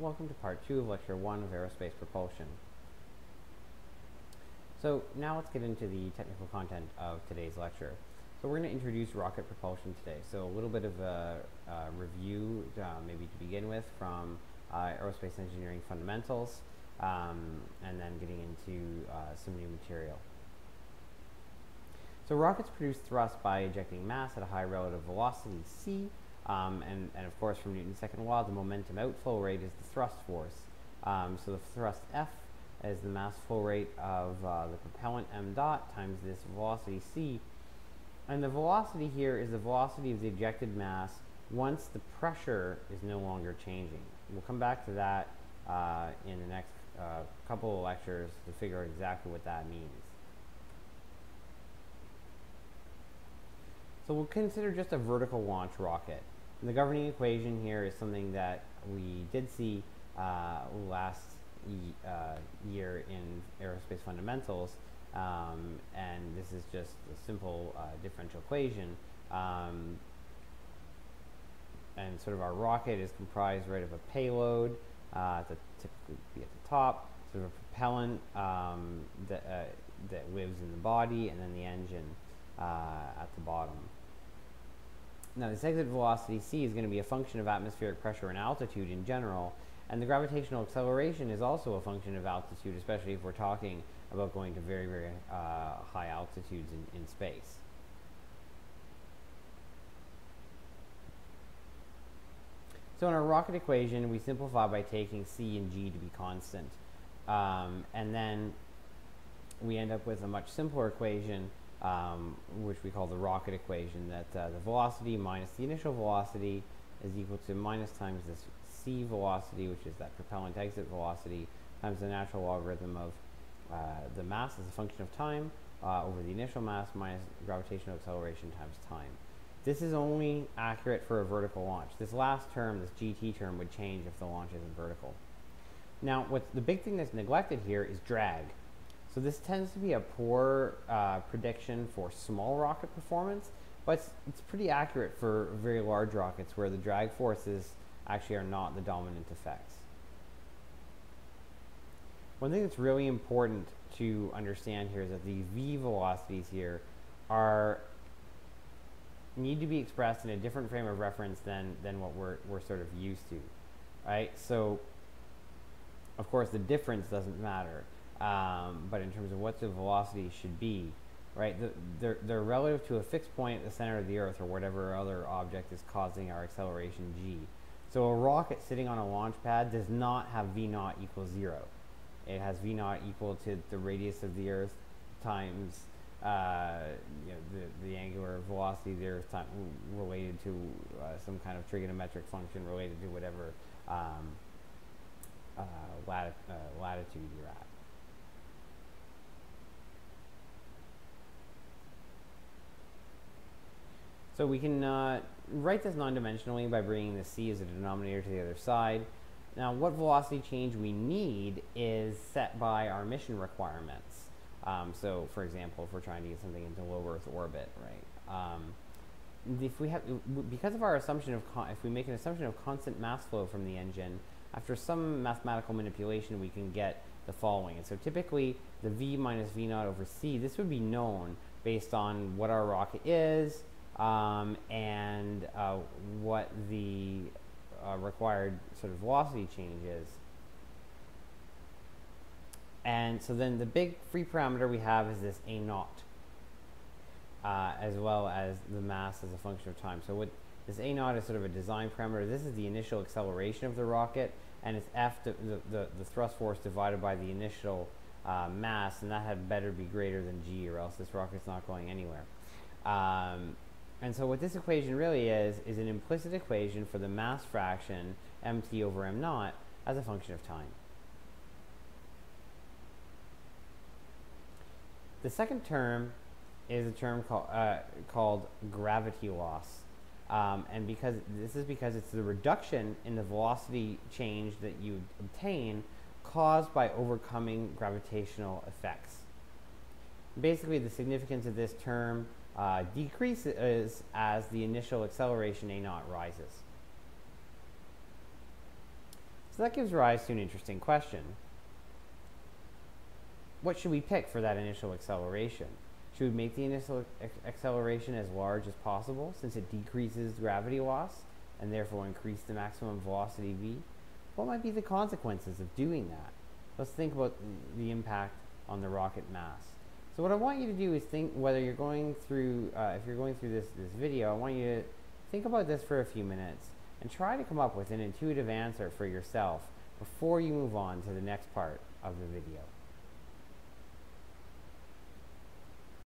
Welcome to part two of lecture one of aerospace propulsion. So now let's get into the technical content of today's lecture. So we're going to introduce rocket propulsion today. So a little bit of a, a review, uh, maybe to begin with, from uh, aerospace engineering fundamentals, um, and then getting into uh, some new material. So rockets produce thrust by ejecting mass at a high relative velocity c, um, and, and, of course from Newton's second law, the momentum outflow rate is the thrust force. Um, so the thrust F is the mass flow rate of uh, the propellant m dot times this velocity c. And the velocity here is the velocity of the ejected mass once the pressure is no longer changing. We'll come back to that uh, in the next uh, couple of lectures to figure out exactly what that means. So we'll consider just a vertical launch rocket. And the governing equation here is something that we did see uh, last uh, year in aerospace fundamentals. Um, and this is just a simple uh, differential equation. Um, and sort of our rocket is comprised right of a payload uh, to typically be at the top, sort of a propellant um, that, uh, that lives in the body, and then the engine uh, at the bottom. Now, this exit velocity c is going to be a function of atmospheric pressure and altitude in general, and the gravitational acceleration is also a function of altitude, especially if we're talking about going to very, very uh, high altitudes in, in space. So in our rocket equation, we simplify by taking c and g to be constant. Um, and then we end up with a much simpler equation um, which we call the rocket equation, that uh, the velocity minus the initial velocity is equal to minus times this c velocity, which is that propellant exit velocity, times the natural logarithm of uh, the mass as a function of time uh, over the initial mass minus gravitational acceleration times time. This is only accurate for a vertical launch. This last term, this GT term, would change if the launch isn't vertical. Now, what the big thing that's neglected here is drag. So this tends to be a poor uh, prediction for small rocket performance, but it's, it's, pretty accurate for very large rockets where the drag forces actually are not the dominant effects. One thing that's really important to understand here is that the v velocities here are need to be expressed in a different frame of reference than, than what we're, we're sort of used to, right? So, of course, the difference doesn't matter. Um, but in terms of what the velocity should be, right? The, they're, they're relative to a fixed point at the center of the Earth or whatever other object is causing our acceleration g. So a rocket sitting on a launch pad does not have v naught equal zero. It has v naught equal to the radius of the Earth times uh, you know, the, the angular velocity of the Earth time related to uh, some kind of trigonometric function related to whatever um, uh, lati uh, latitude you're at. So we can uh, write this non-dimensionally by bringing the c as a denominator to the other side. Now what velocity change we need is set by our mission requirements. Um, so for example, if we're trying to get something into low Earth orbit, right? Um, if we have, because of our assumption of, if we make an assumption of constant mass flow from the engine, after some mathematical manipulation, we can get the following. And so typically, the V minus V naught over C, this would be known based on what our rocket is, um, and uh, what the uh, required sort of velocity change is. And so then the big free parameter we have is this A naught, uh, as well as the mass as a function of time. So what this A naught is sort of a design parameter. This is the initial acceleration of the rocket, and it's F, the, the, the thrust force divided by the initial uh, mass, and that had better be greater than G, or else this rocket's not going anywhere. Um, and so what this equation really is, is an implicit equation for the mass fraction mt over m naught as a function of time. The second term is a term called, uh, called gravity loss. Um, and because this is because it's the reduction in the velocity change that you obtain caused by overcoming gravitational effects. Basically, the significance of this term uh, decreases as the initial acceleration A naught rises. So that gives rise to an interesting question. What should we pick for that initial acceleration? Should we make the initial ac acceleration as large as possible since it decreases gravity loss and therefore increase the maximum velocity v? What might be the consequences of doing that? Let's think about the impact on the rocket mass. So what I want you to do is think whether you're going through, uh, if you're going through this, this video, I want you to think about this for a few minutes and try to come up with an intuitive answer for yourself before you move on to the next part of the video.